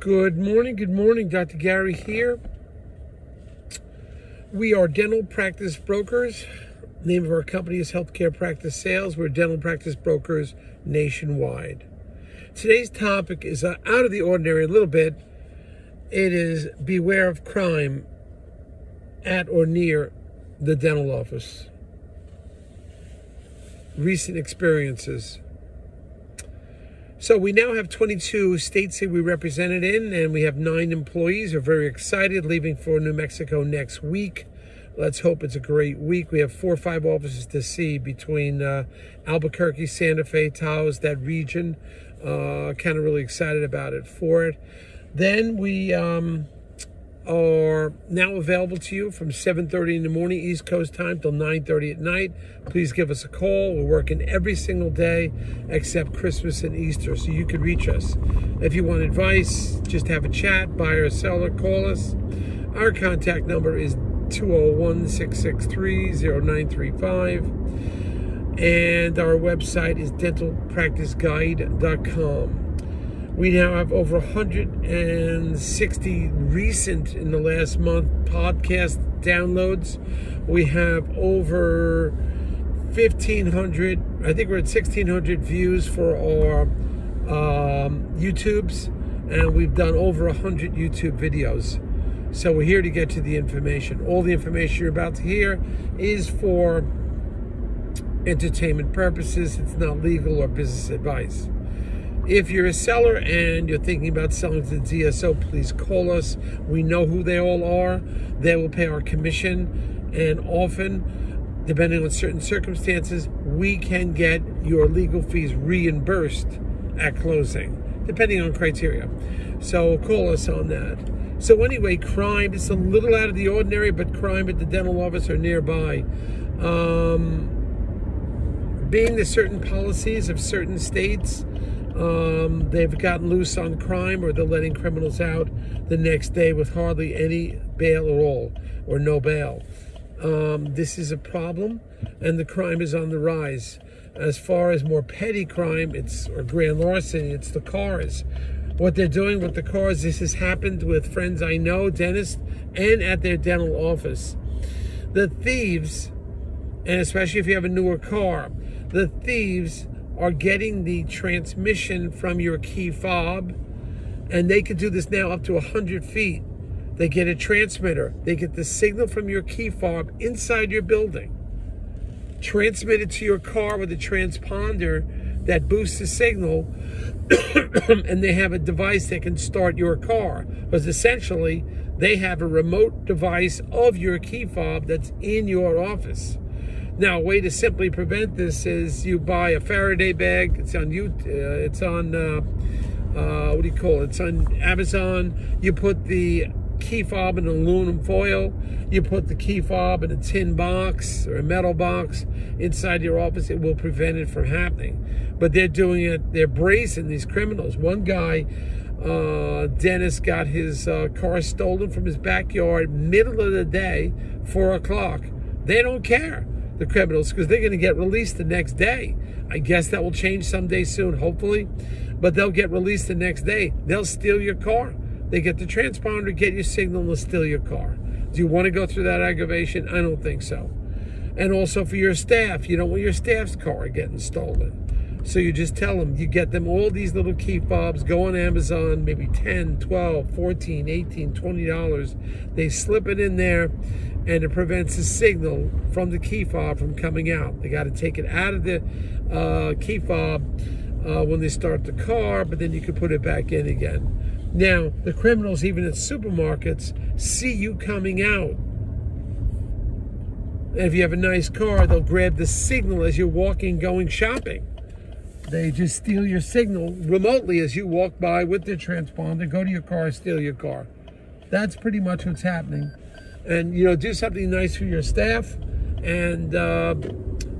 Good morning, good morning. Dr. Gary here. We are dental practice brokers. name of our company is Healthcare Practice Sales. We're dental practice brokers nationwide. Today's topic is uh, out of the ordinary a little bit. It is beware of crime at or near the dental office. Recent experiences. So we now have 22 states that we represented in, and we have nine employees. We're very excited, leaving for New Mexico next week. Let's hope it's a great week. We have four or five offices to see between uh, Albuquerque, Santa Fe, Taos, that region. Uh, kind of really excited about it for it. Then we um, are now available to you from 7.30 in the morning East Coast time till 9.30 at night. Please give us a call. We're working every single day except Christmas and Easter, so you can reach us. If you want advice, just have a chat, buyer or seller, call us. Our contact number is 201-663-0935 and our website is dentalpracticeguide.com. We now have over 160 recent in the last month podcast downloads. We have over 1,500, I think we're at 1,600 views for our um, YouTubes, and we've done over 100 YouTube videos. So we're here to get to the information. All the information you're about to hear is for entertainment purposes. It's not legal or business advice. If you're a seller and you're thinking about selling to the DSO, please call us. We know who they all are. They will pay our commission. And often, depending on certain circumstances, we can get your legal fees reimbursed at closing, depending on criteria. So call us on that. So anyway, crime is a little out of the ordinary, but crime at the dental office or nearby. Um, being the certain policies of certain states, um, they've gotten loose on crime or they're letting criminals out the next day with hardly any bail at all or no bail. Um, this is a problem and the crime is on the rise. As far as more petty crime, it's or grand larceny, it's the cars. What they're doing with the cars, this has happened with friends I know, dentists, and at their dental office. The thieves, and especially if you have a newer car, the thieves are getting the transmission from your key fob, and they can do this now up to 100 feet. They get a transmitter. They get the signal from your key fob inside your building, transmit it to your car with a transponder that boosts the signal, and they have a device that can start your car. Because essentially, they have a remote device of your key fob that's in your office. Now, a way to simply prevent this is you buy a Faraday bag. It's on you. Uh, it's on uh, uh, what do you call it? It's on Amazon. You put the key fob in aluminum foil. You put the key fob in a tin box or a metal box inside your office. It will prevent it from happening. But they're doing it. They're bracing these criminals. One guy. Uh, Dennis got his uh, car stolen from his backyard, middle of the day, four o'clock. They don't care the criminals because they're going to get released the next day. I guess that will change someday soon, hopefully. But they'll get released the next day. They'll steal your car. They get the transponder, get your signal, and they'll steal your car. Do you want to go through that aggravation? I don't think so. And also for your staff, you don't want your staff's car getting stolen. So you just tell them, you get them all these little key fobs, go on Amazon, maybe 10, 12, 14, 18, 20 dollars. They slip it in there and it prevents the signal from the key fob from coming out. They got to take it out of the uh, key fob uh, when they start the car, but then you can put it back in again. Now, the criminals, even at supermarkets, see you coming out. And if you have a nice car, they'll grab the signal as you're walking, going shopping. They just steal your signal remotely as you walk by with their transponder, go to your car, steal your car. That's pretty much what's happening. And, you know, do something nice for your staff and uh,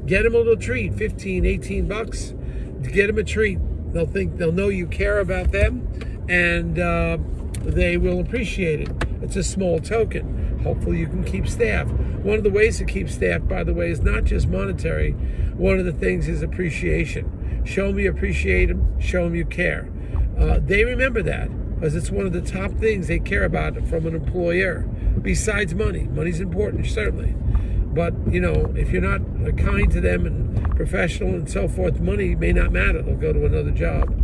get them a little treat 15, 18 bucks. Get them a treat. They'll think, they'll know you care about them and uh, they will appreciate it. It's a small token. Hopefully, you can keep staff. One of the ways to keep staff, by the way, is not just monetary. One of the things is appreciation Show them you appreciate them. Show them you care. Uh, they remember that. because it's one of the top things they care about from an employer. Besides money, money's important certainly, but you know if you're not kind to them and professional and so forth, money may not matter. They'll go to another job.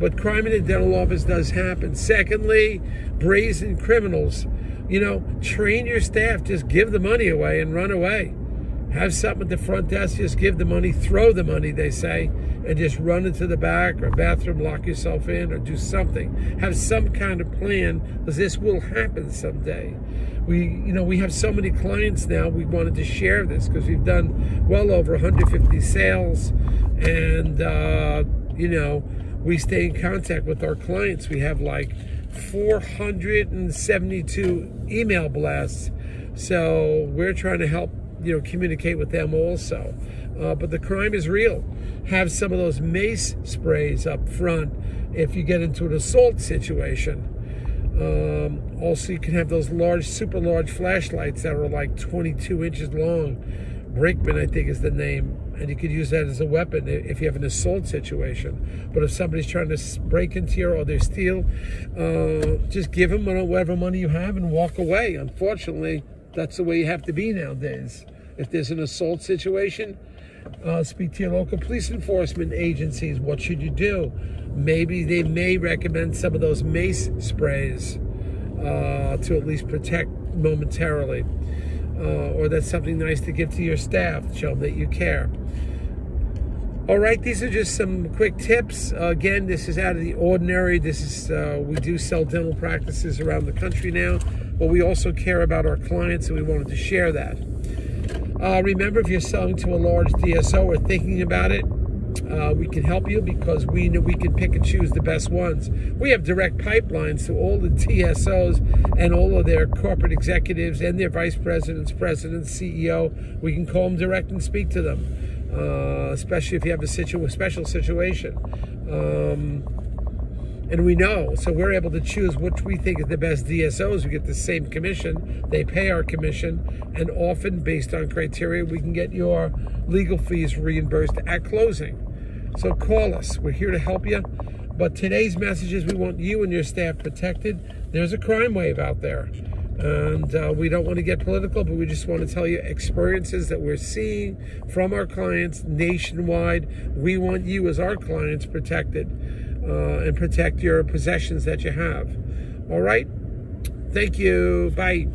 But crime in the dental office does happen. Secondly, brazen criminals. You know, train your staff. Just give the money away and run away. Have something at the front desk. Just give the money. Throw the money, they say and just run into the back or bathroom, lock yourself in, or do something. Have some kind of plan because this will happen someday. We, you know, we have so many clients now. We wanted to share this because we've done well over 150 sales, and uh, you know, we stay in contact with our clients. We have like 472 email blasts, so we're trying to help you know communicate with them also. Uh, but the crime is real. Have some of those mace sprays up front if you get into an assault situation. Um, also, you can have those large, super large flashlights that are like 22 inches long. Brakeman, I think, is the name. And you could use that as a weapon if you have an assault situation. But if somebody's trying to break into your or they steal, uh, just give them whatever money you have and walk away. Unfortunately, that's the way you have to be nowadays. If there's an assault situation, uh, speak to your local police enforcement agencies. What should you do? Maybe they may recommend some of those mace sprays uh, to at least protect momentarily. Uh, or that's something nice to give to your staff, show them that you care. All right, these are just some quick tips. Uh, again, this is out of the ordinary. This is uh, we do sell dental practices around the country now, but we also care about our clients, and we wanted to share that. Uh, remember, if you're selling to a large DSO or thinking about it, uh, we can help you because we know we can pick and choose the best ones. We have direct pipelines to all the DSOs and all of their corporate executives and their vice presidents, presidents, CEO. We can call them direct and speak to them, uh, especially if you have a situ- special situation. Um, and we know. So we're able to choose which we think is the best DSOs. We get the same commission. They pay our commission, and often based on criteria, we can get your legal fees reimbursed at closing. So call us. We're here to help you. But today's message is we want you and your staff protected. There's a crime wave out there. And uh, we don't want to get political, but we just want to tell you experiences that we're seeing from our clients nationwide. We want you, as our clients, protected uh, and protect your possessions that you have. All right? Thank you. Bye.